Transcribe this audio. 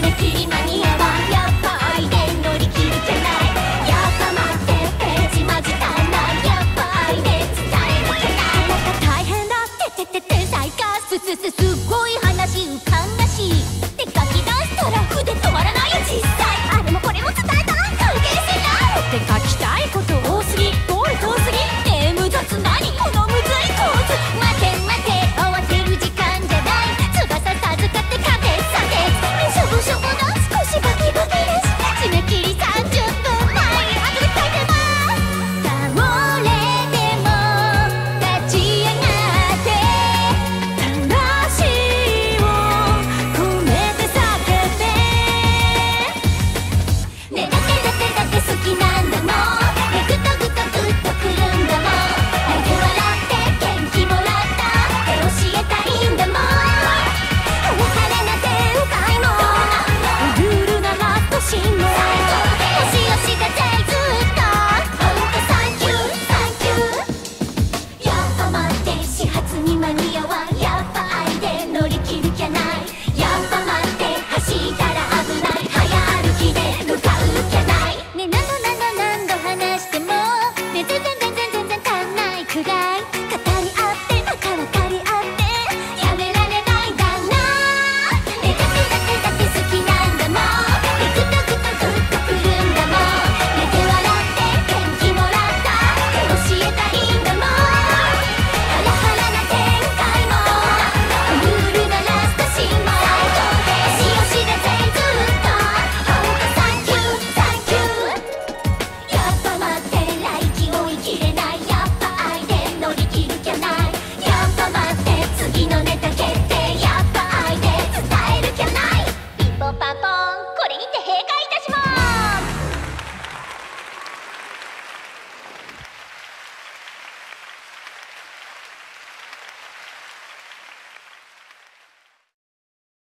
締にんやっでりるじゃないってペまじたないやっばいで伝えるじないなんだっててて天いかすすすすっごい話うかんだし。初に間に合う